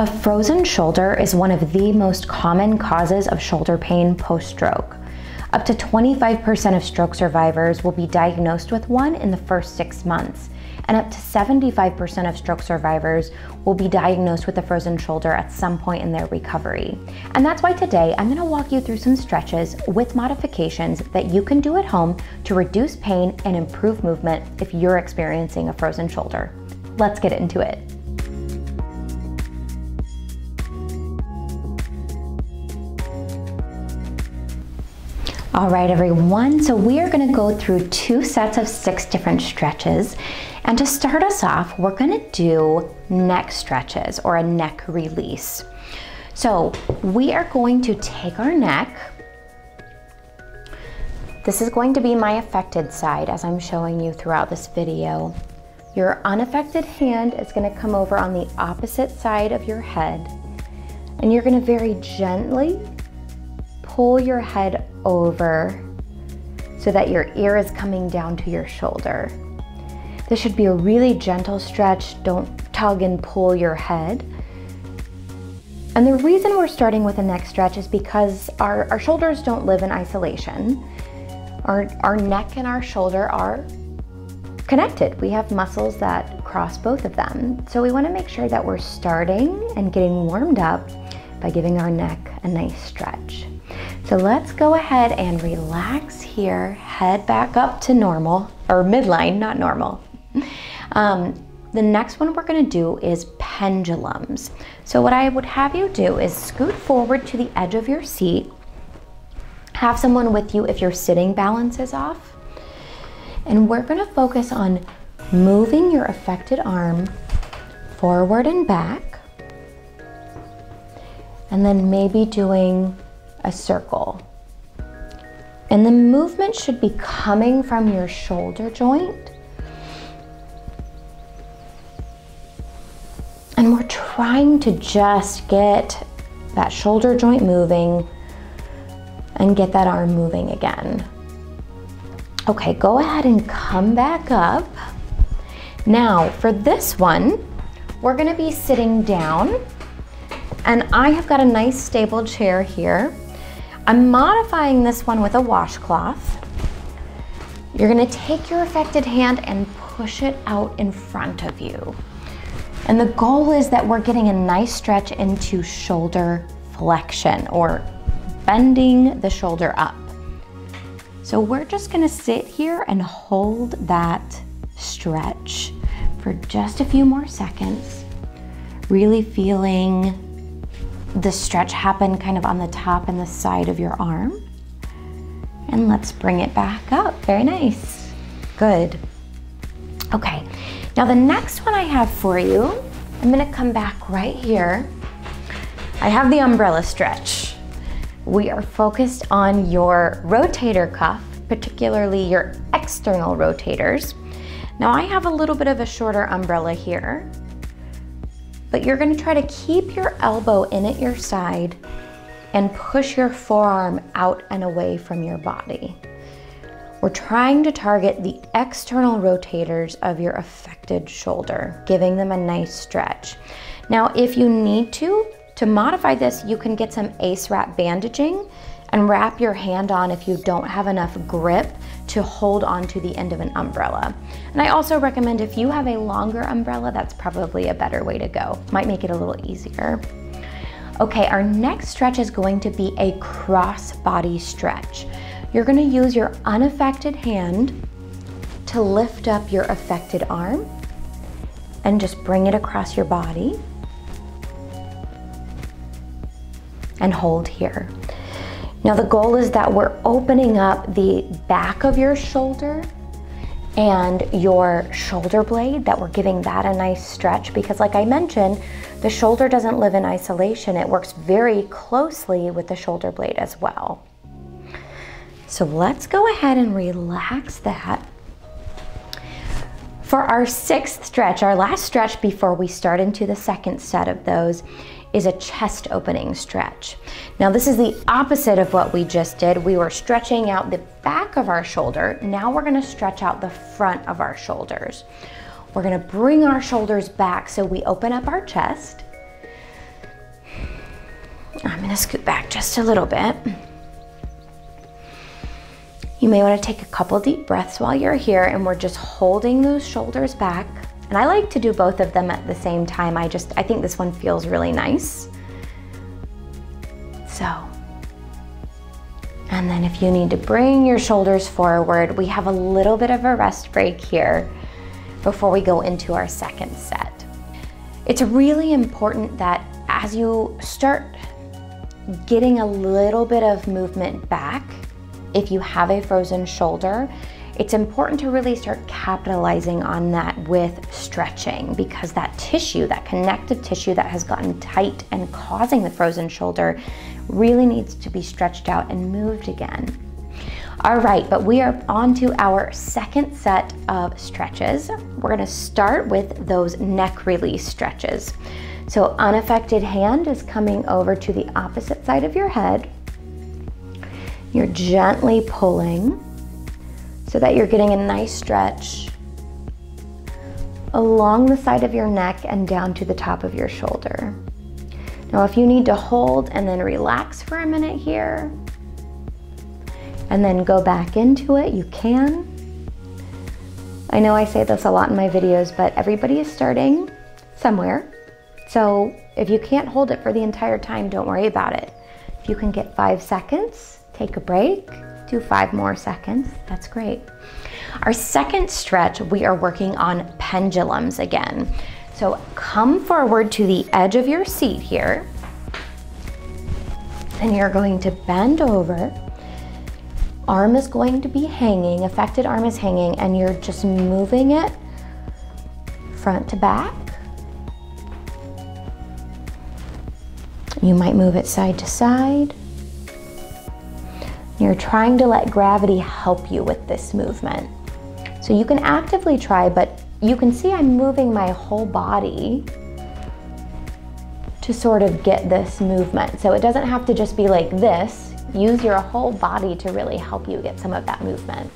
A frozen shoulder is one of the most common causes of shoulder pain post-stroke. Up to 25% of stroke survivors will be diagnosed with one in the first six months, and up to 75% of stroke survivors will be diagnosed with a frozen shoulder at some point in their recovery. And that's why today I'm gonna walk you through some stretches with modifications that you can do at home to reduce pain and improve movement if you're experiencing a frozen shoulder. Let's get into it. All right, everyone, so we are gonna go through two sets of six different stretches. And to start us off, we're gonna do neck stretches or a neck release. So we are going to take our neck. This is going to be my affected side as I'm showing you throughout this video. Your unaffected hand is gonna come over on the opposite side of your head and you're gonna very gently pull your head over so that your ear is coming down to your shoulder. This should be a really gentle stretch. Don't tug and pull your head. And the reason we're starting with a neck stretch is because our, our shoulders don't live in isolation. Our, our neck and our shoulder are connected. We have muscles that cross both of them. So we wanna make sure that we're starting and getting warmed up by giving our neck a nice stretch. So let's go ahead and relax here, head back up to normal, or midline, not normal. Um, the next one we're gonna do is pendulums. So what I would have you do is scoot forward to the edge of your seat, have someone with you if your sitting balance is off, and we're gonna focus on moving your affected arm forward and back, and then maybe doing a circle. And the movement should be coming from your shoulder joint. And we're trying to just get that shoulder joint moving and get that arm moving again. Okay, go ahead and come back up. Now, for this one, we're gonna be sitting down and I have got a nice stable chair here. I'm modifying this one with a washcloth. You're gonna take your affected hand and push it out in front of you. And the goal is that we're getting a nice stretch into shoulder flexion or bending the shoulder up. So we're just gonna sit here and hold that stretch for just a few more seconds, really feeling the stretch happen kind of on the top and the side of your arm. And let's bring it back up. Very nice. Good. Okay, now the next one I have for you, I'm gonna come back right here. I have the umbrella stretch. We are focused on your rotator cuff, particularly your external rotators. Now I have a little bit of a shorter umbrella here, but you're gonna try to keep your elbow in at your side and push your forearm out and away from your body. We're trying to target the external rotators of your affected shoulder, giving them a nice stretch. Now, if you need to, to modify this, you can get some ACE wrap bandaging and wrap your hand on if you don't have enough grip to hold on to the end of an umbrella. And I also recommend if you have a longer umbrella, that's probably a better way to go. Might make it a little easier. Okay, our next stretch is going to be a cross body stretch. You're gonna use your unaffected hand to lift up your affected arm and just bring it across your body and hold here. Now the goal is that we're opening up the back of your shoulder and your shoulder blade, that we're giving that a nice stretch because like I mentioned, the shoulder doesn't live in isolation. It works very closely with the shoulder blade as well. So let's go ahead and relax that. For our sixth stretch, our last stretch before we start into the second set of those, is a chest opening stretch. Now this is the opposite of what we just did. We were stretching out the back of our shoulder. Now we're gonna stretch out the front of our shoulders. We're gonna bring our shoulders back so we open up our chest. I'm gonna scoot back just a little bit. You may wanna take a couple deep breaths while you're here and we're just holding those shoulders back. And I like to do both of them at the same time. I just, I think this one feels really nice. So, and then if you need to bring your shoulders forward, we have a little bit of a rest break here before we go into our second set. It's really important that as you start getting a little bit of movement back, if you have a frozen shoulder, it's important to really start capitalizing on that with stretching because that tissue, that connective tissue that has gotten tight and causing the frozen shoulder really needs to be stretched out and moved again. All right, but we are on to our second set of stretches. We're gonna start with those neck release stretches. So unaffected hand is coming over to the opposite side of your head. You're gently pulling so that you're getting a nice stretch along the side of your neck and down to the top of your shoulder. Now, if you need to hold and then relax for a minute here, and then go back into it, you can. I know I say this a lot in my videos, but everybody is starting somewhere. So if you can't hold it for the entire time, don't worry about it. If you can get five seconds, take a break, do five more seconds, that's great. Our second stretch, we are working on pendulums again. So come forward to the edge of your seat here, and you're going to bend over. Arm is going to be hanging, affected arm is hanging, and you're just moving it front to back. You might move it side to side. You're trying to let gravity help you with this movement. So you can actively try, but you can see I'm moving my whole body to sort of get this movement. So it doesn't have to just be like this. Use your whole body to really help you get some of that movement.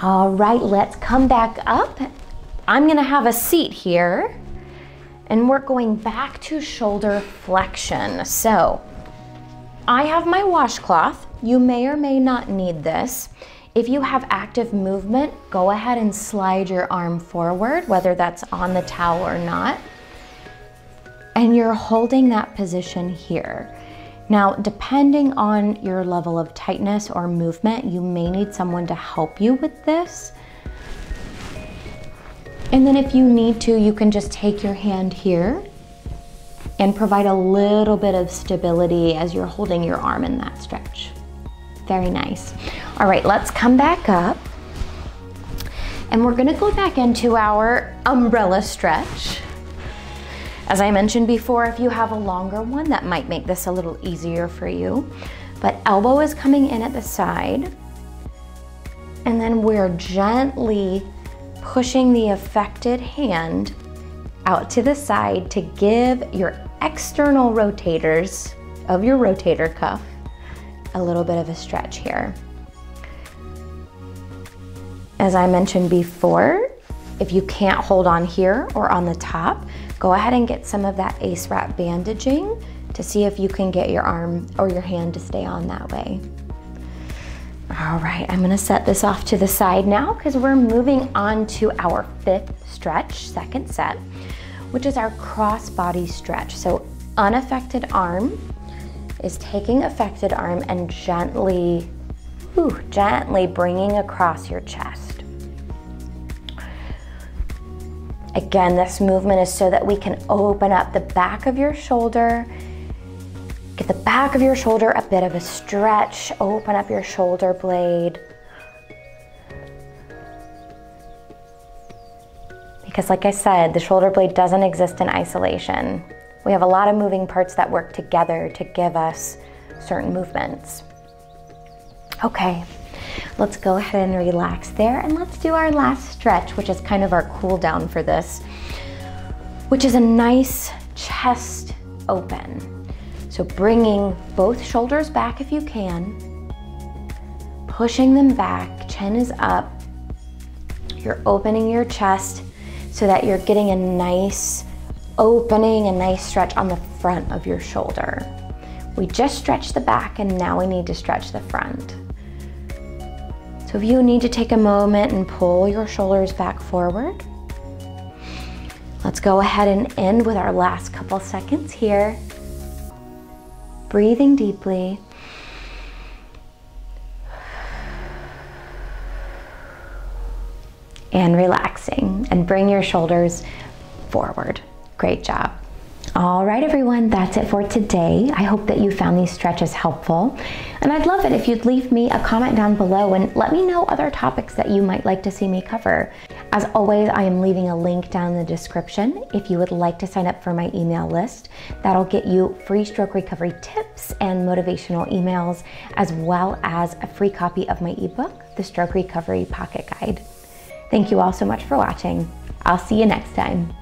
All right, let's come back up. I'm gonna have a seat here and we're going back to shoulder flexion. So I have my washcloth. You may or may not need this. If you have active movement, go ahead and slide your arm forward, whether that's on the towel or not. And you're holding that position here. Now, depending on your level of tightness or movement, you may need someone to help you with this. And then if you need to, you can just take your hand here and provide a little bit of stability as you're holding your arm in that stretch. Very nice. All right, let's come back up. And we're gonna go back into our umbrella stretch. As I mentioned before, if you have a longer one, that might make this a little easier for you. But elbow is coming in at the side. And then we're gently pushing the affected hand out to the side to give your external rotators of your rotator cuff a little bit of a stretch here. As I mentioned before, if you can't hold on here or on the top, go ahead and get some of that ACE wrap bandaging to see if you can get your arm or your hand to stay on that way. All right, I'm gonna set this off to the side now because we're moving on to our fifth stretch, second set, which is our cross body stretch. So unaffected arm is taking affected arm and gently, whew, gently bringing across your chest. Again, this movement is so that we can open up the back of your shoulder, get the back of your shoulder a bit of a stretch, open up your shoulder blade. Because like I said, the shoulder blade doesn't exist in isolation. We have a lot of moving parts that work together to give us certain movements. Okay, let's go ahead and relax there and let's do our last stretch, which is kind of our cool down for this, which is a nice chest open. So bringing both shoulders back if you can, pushing them back, chin is up. You're opening your chest so that you're getting a nice opening, a nice stretch on the front of your shoulder. We just stretched the back and now we need to stretch the front. So if you need to take a moment and pull your shoulders back forward, let's go ahead and end with our last couple seconds here. Breathing deeply. And relaxing and bring your shoulders forward. Great job. All right, everyone, that's it for today. I hope that you found these stretches helpful. And I'd love it if you'd leave me a comment down below and let me know other topics that you might like to see me cover. As always, I am leaving a link down in the description if you would like to sign up for my email list. That'll get you free stroke recovery tips and motivational emails, as well as a free copy of my ebook, The Stroke Recovery Pocket Guide. Thank you all so much for watching. I'll see you next time.